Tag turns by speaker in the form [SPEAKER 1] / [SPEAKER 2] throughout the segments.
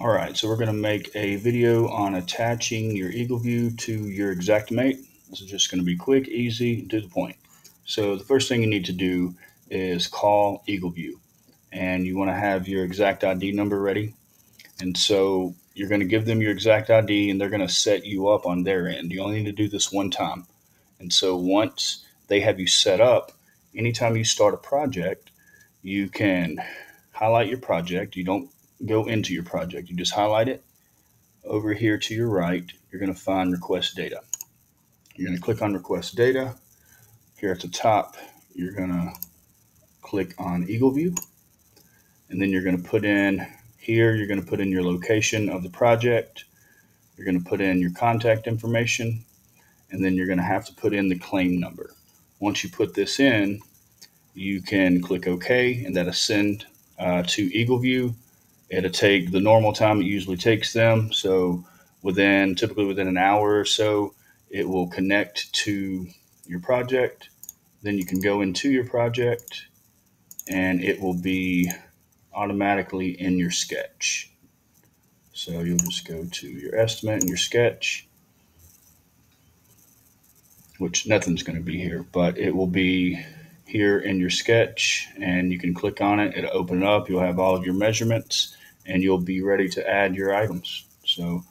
[SPEAKER 1] All right, so we're going to make a video on attaching your EagleView to your Xactimate. This is just going to be quick, easy, to the point. So the first thing you need to do is call EagleView, and you want to have your exact ID number ready. And so you're going to give them your exact ID, and they're going to set you up on their end. You only need to do this one time. And so once they have you set up, anytime you start a project, you can highlight your project. You don't go into your project. You just highlight it. Over here to your right, you're going to find request data. You're going to click on request data. Here at the top, you're going to click on EagleView. And then you're going to put in here, you're going to put in your location of the project. You're going to put in your contact information. And then you're going to have to put in the claim number. Once you put this in, you can click OK, and that'll send uh, to EagleView It'll take the normal time it usually takes them. So within typically within an hour or so, it will connect to your project. Then you can go into your project and it will be automatically in your sketch. So you'll just go to your estimate and your sketch, which nothing's going to be here, but it will be here in your sketch and you can click on it. It'll open it up. You'll have all of your measurements and you'll be ready to add your items. So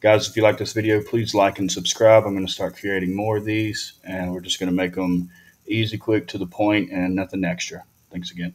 [SPEAKER 1] guys, if you like this video, please like and subscribe. I'm going to start creating more of these and we're just going to make them easy, quick, to the point, and nothing extra. Thanks again.